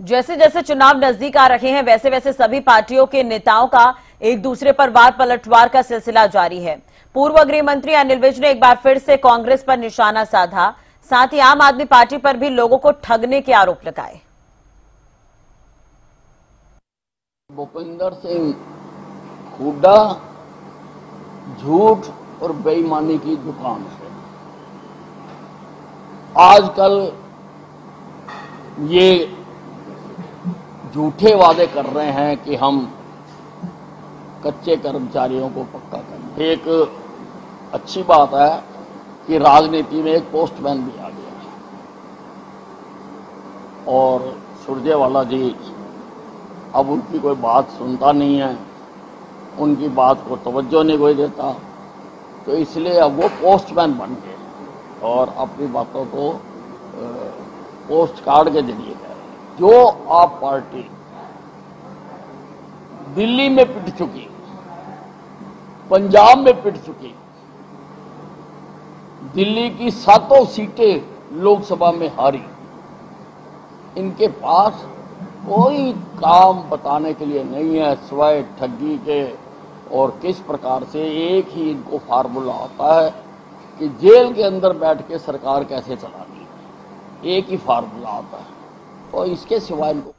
जैसे जैसे चुनाव नज़दीक आ रहे हैं वैसे वैसे सभी पार्टियों के नेताओं का एक दूसरे पर वार पलटवार का सिलसिला जारी है। पूर्व गृह मंत्री अनिल विज ने एक बार फिर से कांग्रेस पर निशाना साधा। साथ ही आम आदमी पार्टी पर भी लोगों को ठगने के आरोप लगाए। भूपिंदर सिंह हुड्डा झूठ और बेईमानी की दुकान है। आजकल ये झूठे वादे कर रहे हैं कि हम कच्चे कर्मचारियों को पक्का करें एक अच्छी बात है कि राजनीति में एक पोस्टमैन भी आ गया और सुरजेवाला जी, अब उनकी कोई बात सुनता नहीं है, उनकी बात को तवज्जो नहीं कोई देता तो इसलिए अब वो पोस्टमैन बन गए और अपनी बातों को पोस्ट कार्ड के ज़रिए जो आप पार्टी दिल्ली में पिट चुकी, पंजाब में पिट चुकी, दिल्ली की सातों सीटें लोकसभा में हारी, इनके पास कोई काम बताने के लिए नहीं है, सिवाय ठगी के, और किस प्रकार से एक ही इनको फार्मूला आता है कि जेल के अंदर बैठ के सरकार कैसे चलानी एक ही फार्मूला आता है। और इसके सिवाय इनको